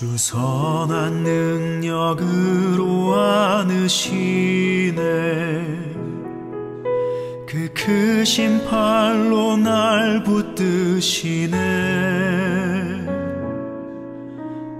주 선한 능력으로 안으시네. 그 크신 팔로 날 붙드시네.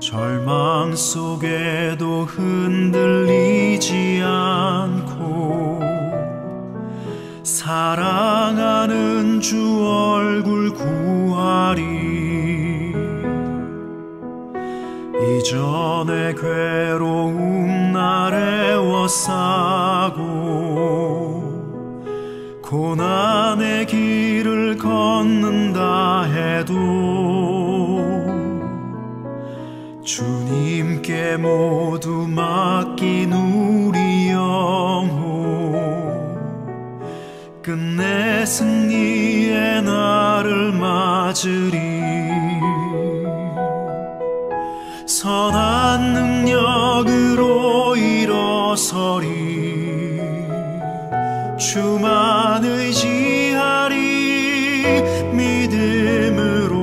절망 속에도 흔들리지 않고 사랑하는 주 얼굴 구하리 전에 괴로움 날에 워싸고 고난의 길을 걷는다 해도 주님께 모두 맡긴 우리 영혼 끝내 승리의 날을 맞으리 주만 의지하리 믿음으로.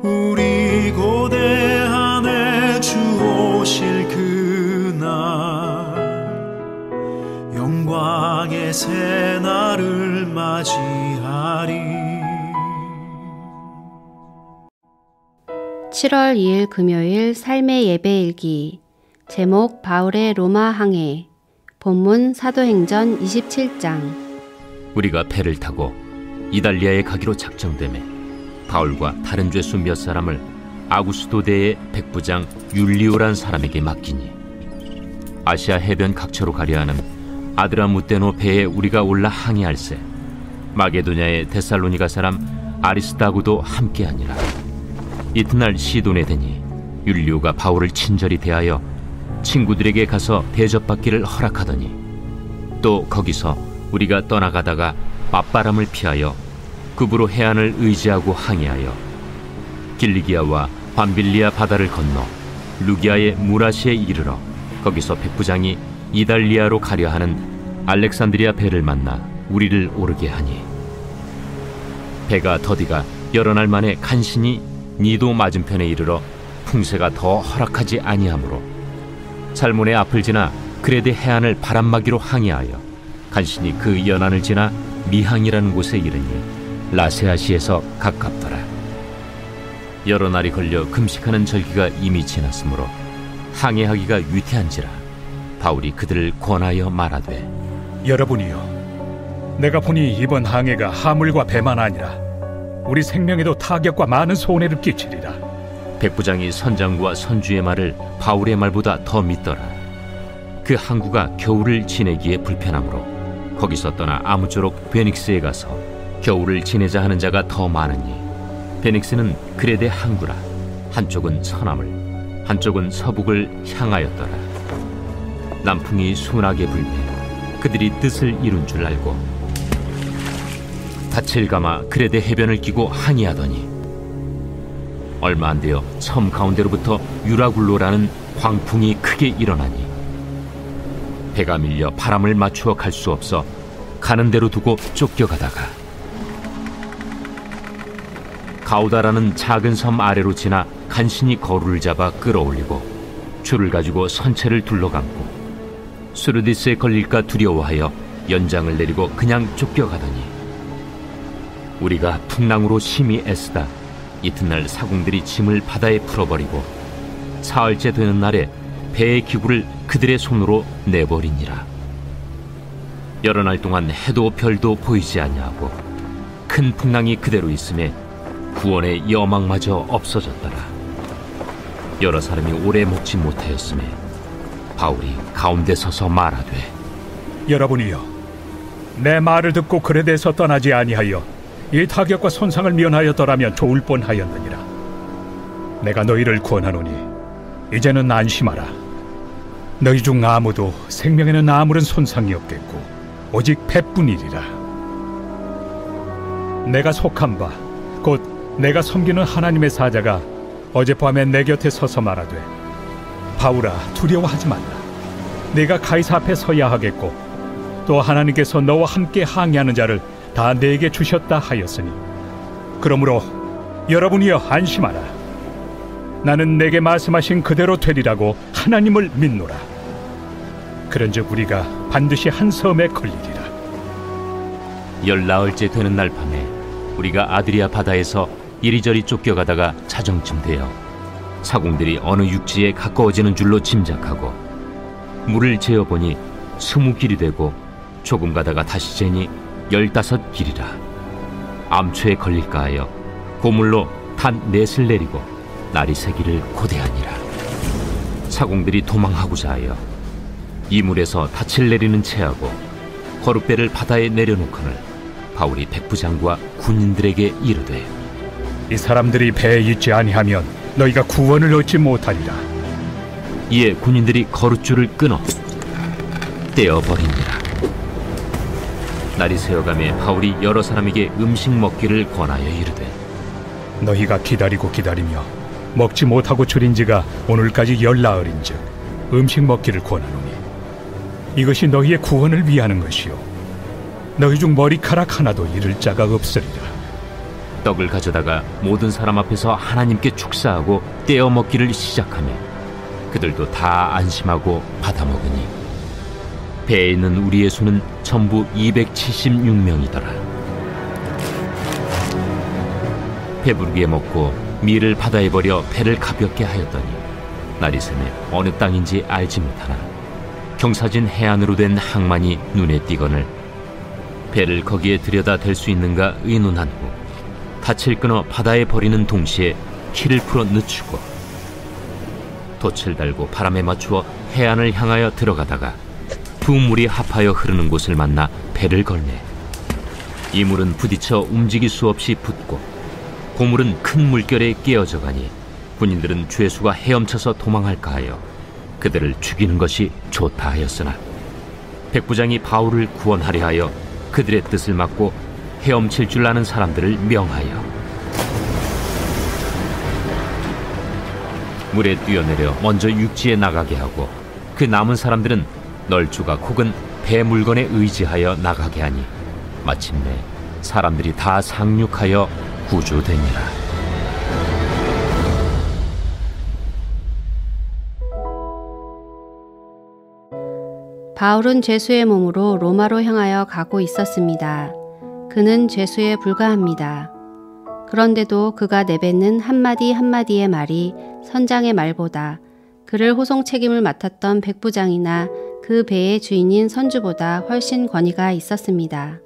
우리 고대 안에 주 오실 그날 영광의 새 날을 맞이하리. 7월 2일 금요일 삶의 예배 일기 제목 바울의 로마 항해 본문 사도행전 27장. 우리가 배를 타고 이달리아에 가기로 작정되매 바울과 다른 죄수 몇 사람을 아구스도대의 백부장 율리오란 사람에게 맡기니 아시아 해변 각처로 가려 하는 아드라무테노 배에 우리가 올라 항해할세. 마게도냐의 데살로니가 사람 아리스다구도 함께하니라. 이튿날 시돈에 되니 율리오가 바울을 친절히 대하여 친구들에게 가서 대접받기를 허락하더니 또 거기서 우리가 떠나가다가 맞바람을 피하여 급으로 해안을 의지하고 항해하여 길리기아와 반빌리아 바다를 건너 루기아의 무라시에 이르러 거기서 백부장이 이달리아로 가려 하는 알렉산드리아 배를 만나 우리를 오르게 하니 배가 더디가 여러 날 만에 간신히 니도 맞은편에 이르러 풍세가 더 허락하지 아니하므로 살몬의 앞을 지나 그레데 해안을 바람막이로 항해하여 간신히 그 연안을 지나 미항이라는 곳에 이르니 라세아시에서 가깝더라. 여러 날이 걸려 금식하는 절기가 이미 지났으므로 항해하기가 위태한지라 바울이 그들을 권하여 말하되 여러분이요 내가 보니 이번 항해가 하물과 배만 아니라 우리 생명에도 타격과 많은 손해를 끼치리라 백부장이 선장과 선주의 말을 바울의 말보다 더 믿더라. 그 항구가 겨울을 지내기에 불편하므로 거기서 떠나 아무쪼록 베닉스에 가서 겨울을 지내자 하는 자가 더 많으니 베닉스는 그레데 항구라 한쪽은 서남을 한쪽은 서북을 향하였더라. 남풍이 순하게 불매 그들이 뜻을 이룬 줄 알고 닻을 감아 그레데 해변을 끼고 항해하더니 얼마 안 되어 섬 가운데로부터 유라굴로라는 광풍이 크게 일어나니 배가 밀려 바람을 맞추어 갈 수 없어 가는 대로 두고 쫓겨가다가 가우다라는 작은 섬 아래로 지나 간신히 거루를 잡아 끌어올리고 줄을 가지고 선체를 둘러감고 수르디스에 걸릴까 두려워하여 연장을 내리고 그냥 쫓겨가더니 우리가 풍랑으로 심히 애쓰다 이튿날 사공들이 짐을 바다에 풀어버리고 사흘째 되는 날에 배의 기구를 그들의 손으로 내버리니라. 여러 날 동안 해도 별도 보이지 아니하고 큰 풍랑이 그대로 있음에 구원의 여망마저 없어졌더라. 여러 사람이 오래 먹지 못하였음에 바울이 가운데 서서 말하되 여러분이요 내 말을 듣고 그레데에서 떠나지 아니하여 이 타격과 손상을 면하였더라면 좋을 뻔하였느니라. 내가 너희를 구원하노니 이제는 안심하라. 너희 중 아무도 생명에는 아무런 손상이 없겠고 오직 패뿐이리라. 내가 속한 바 곧 내가 섬기는 하나님의 사자가 어젯밤에 내 곁에 서서 말하되 바울아 두려워하지 말라. 내가 가이사 앞에 서야 하겠고 또 하나님께서 너와 함께 항해하는 자를 다 내게 주셨다 하였으니 그러므로 여러분이여 안심하라. 나는 내게 말씀하신 그대로 되리라고 하나님을 믿노라. 그런즉 우리가 반드시 한 섬에 걸리리라. 열나흘째 되는 날 밤에 우리가 아드리아 바다에서 이리저리 쫓겨가다가 자정쯤 되어 사공들이 어느 육지에 가까워지는 줄로 짐작하고 물을 재어보니 스무 길이 되고 조금 가다가 다시 재니 열다섯 길이라. 암초에 걸릴까 하여 고물로 단 넷을 내리고 날이 새기를 고대하니라. 사공들이 도망하고자 하여 이물에서 닻을 내리는 채하고 거룩배를 바다에 내려놓거늘 바울이 백부장과 군인들에게 이르되 이 사람들이 배에 있지 아니하면 너희가 구원을 얻지 못하리라. 이에 군인들이 거룻줄을 끊어 떼어버리니라 날이 새어가매 바울이 여러 사람에게 음식 먹기를 권하여 이르되 너희가 기다리고 기다리며 먹지 못하고 줄인 지가 오늘까지 열나흘인즉 음식 먹기를 권하노니 이것이 너희의 구원을 위하는 것이요. 너희 중 머리카락 하나도 잃을 자가 없으리라. 떡을 가져다가 모든 사람 앞에서 하나님께 축사하고 떼어 먹기를 시작하며 그들도 다 안심하고 받아 먹으니 배에 있는 우리의 수는 전부 276명이더라. 배부르게 먹고 밀을 바다에 버려 배를 가볍게 하였더니 날이 새매 어느 땅인지 알지 못하나 경사진 해안으로 된 항만이 눈에 띄거늘 배를 거기에 들여다 댈 수 있는가 의논한 후 닻을 끊어 바다에 버리는 동시에 키를 풀어 늦추고 돛을 달고 바람에 맞추어 해안을 향하여 들어가다가 두 물이 합하여 흐르는 곳을 만나 배를 걸매 이 물은 부딪혀 움직일 수 없이 붙고 고물은 큰 물결에 깨어져 가니 군인들은 죄수가 헤엄쳐서 도망할까 하여 그들을 죽이는 것이 좋다 하였으나 백부장이 바울을 구원하려 하여 그들의 뜻을 막고 헤엄칠 줄 아는 사람들을 명하여 물에 뛰어내려 먼저 육지에 나가게 하고 그 남은 사람들은 널주가 혹은 배 물건에 의지하여 나가게 하니 마침내 사람들이 다 상륙하여 구조되니라. 바울은 죄수의 몸으로 로마로 향하여 가고 있었습니다. 그는 죄수에 불과합니다. 그런데도 그가 내뱉는 한마디 한마디의 말이 선장의 말보다 그를 호송 책임을 맡았던 백부장이나 그 배의 주인인 선주보다 훨씬 권위가 있었습니다.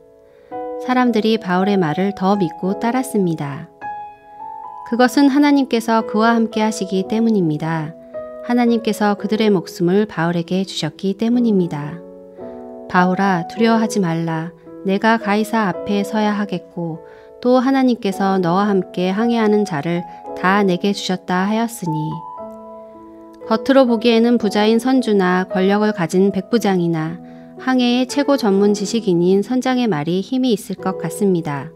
사람들이 바울의 말을 더 믿고 따랐습니다. 그것은 하나님께서 그와 함께 하시기 때문입니다. 하나님께서 그들의 목숨을 바울에게 주셨기 때문입니다. 바울아, 두려워하지 말라. 내가 가이사 앞에 서야 하겠고, 또 하나님께서 너와 함께 항해하는 자를 다 내게 주셨다 하였으니, 겉으로 보기에는 부자인 선주나 권력을 가진 백부장이나 항해의 최고 전문 지식인인 선장의 말이 힘이 있을 것 같습니다.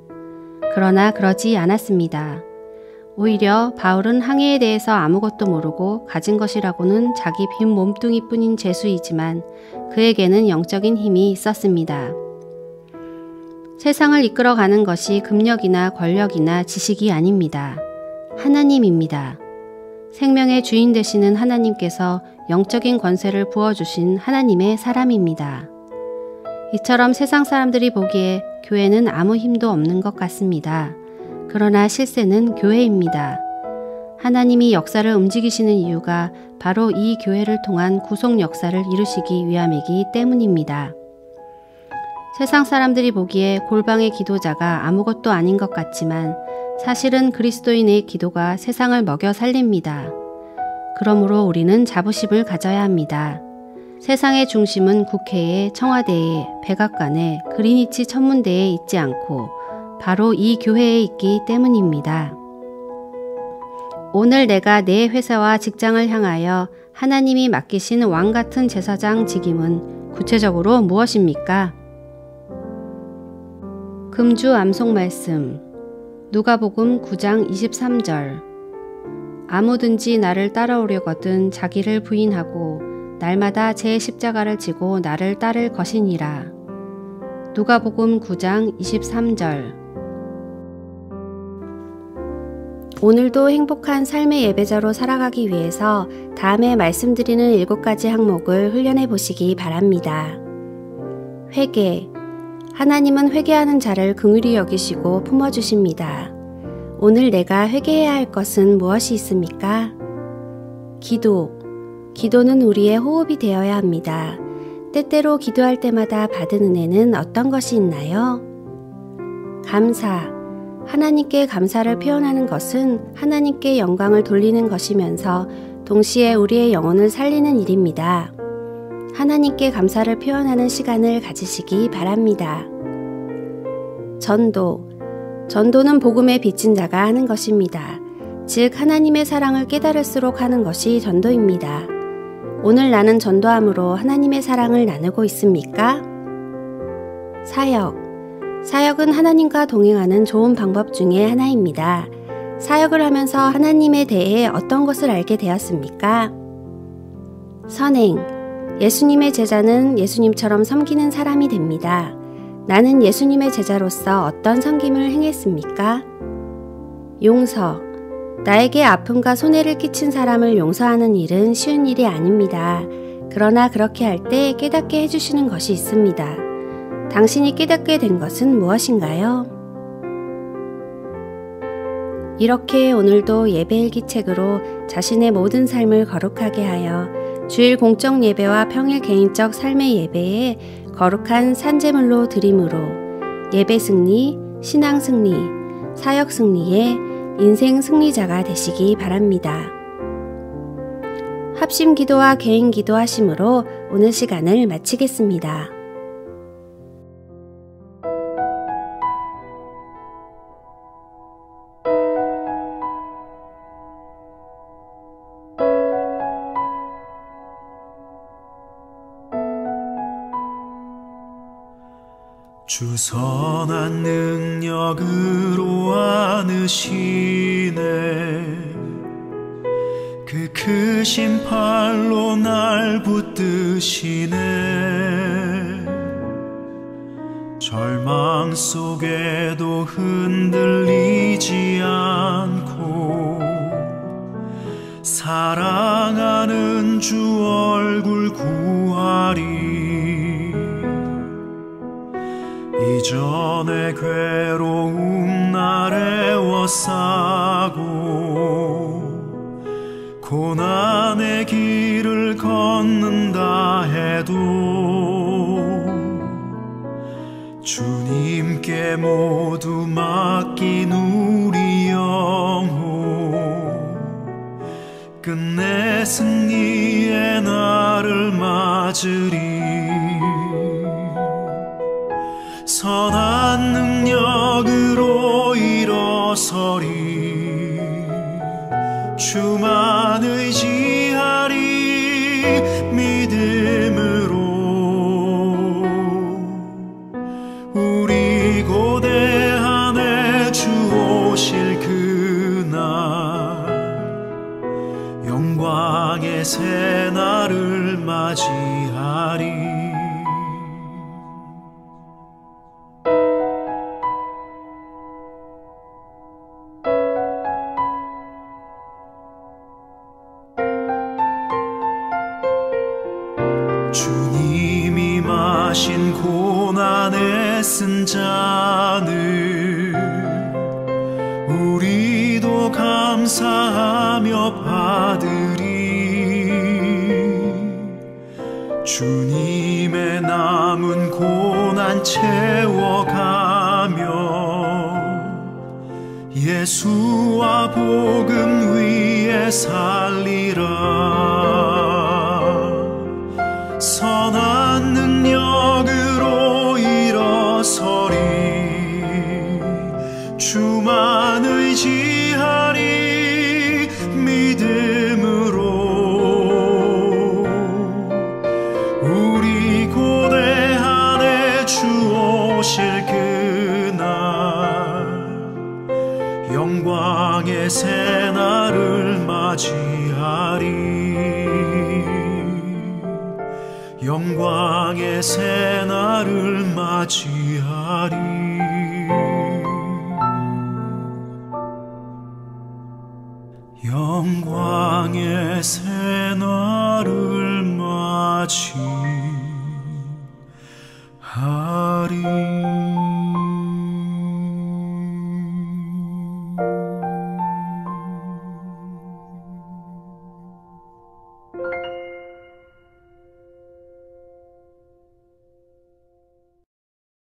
그러나 그러지 않았습니다. 오히려 바울은 항해에 대해서 아무것도 모르고 가진 것이라고는 자기 빈 몸뚱이뿐인 죄수이지만 그에게는 영적인 힘이 있었습니다. 세상을 이끌어가는 것이 금력이나 권력이나 지식이 아닙니다. 하나님입니다. 생명의 주인 되시는 하나님께서 영적인 권세를 부어주신 하나님의 사람입니다. 이처럼 세상 사람들이 보기에 교회는 아무 힘도 없는 것 같습니다. 그러나 실세는 교회입니다. 하나님이 역사를 움직이시는 이유가 바로 이 교회를 통한 구속 역사를 이루시기 위함이기 때문입니다. 세상 사람들이 보기에 골방의 기도자가 아무것도 아닌 것 같지만 사실은 그리스도인의 기도가 세상을 먹여 살립니다. 그러므로 우리는 자부심을 가져야 합니다. 세상의 중심은 국회에, 청와대에, 백악관에, 그리니치 천문대에 있지 않고 바로 이 교회에 있기 때문입니다. 오늘 내가 내 회사와 직장을 향하여 하나님이 맡기신 왕 같은 제사장 직임은 구체적으로 무엇입니까? 금주 암송 말씀 누가복음 9장 23절 아무든지 나를 따라오려거든 자기를 부인하고 날마다 제 십자가를 지고 나를 따를 것이니라. 누가복음 9장 23절 오늘도 행복한 삶의 예배자로 살아가기 위해서 다음에 말씀드리는 일곱 가지 항목을 훈련해 보시기 바랍니다. 회개. 하나님은 회개하는 자를 긍휼히 여기시고 품어 주십니다. 오늘 내가 회개해야 할 것은 무엇이 있습니까? 기도. 기도는 우리의 호흡이 되어야 합니다. 때때로 기도할 때마다 받은 은혜는 어떤 것이 있나요? 감사. 하나님께 감사를 표현하는 것은 하나님께 영광을 돌리는 것이면서 동시에 우리의 영혼을 살리는 일입니다. 하나님께 감사를 표현하는 시간을 가지시기 바랍니다. 전도. 전도는 복음에 비친 자가 하는 것입니다. 즉, 하나님의 사랑을 깨달을수록 하는 것이 전도입니다. 오늘 나는 전도함으로 하나님의 사랑을 나누고 있습니까? 사역. 사역은 하나님과 동행하는 좋은 방법 중의 하나입니다. 사역을 하면서 하나님에 대해 어떤 것을 알게 되었습니까? 선행. 예수님의 제자는 예수님처럼 섬기는 사람이 됩니다. 나는 예수님의 제자로서 어떤 섬김을 행했습니까? 용서. 나에게 아픔과 손해를 끼친 사람을 용서하는 일은 쉬운 일이 아닙니다. 그러나 그렇게 할 때 깨닫게 해주시는 것이 있습니다. 당신이 깨닫게 된 것은 무엇인가요? 이렇게 오늘도 예배일기책으로 자신의 모든 삶을 거룩하게 하여 주일 공적 예배와 평일 개인적 삶의 예배에 거룩한 산재물로 드림으로 예배 승리, 신앙 승리, 사역 승리의 인생 승리자가 되시기 바랍니다. 합심 기도와 개인 기도 하심으로 오늘 시간을 마치겠습니다. 주 선한 능력으로 안으시네. 그 크신 팔로 날 붙드시네. 절망 속에도 흔들 맡긴 우리 영혼. 끝내 승리의 날을 맞으리. 선한 능력으로 일어서리. 주만 감사하며 받으리. 주님의 남은 고난 채워가며 예수와 복음 위에 살리라 나의 새날을 맞이하리. 영광의 새날을 맞이하리. 영광의 새날을 맞이하리.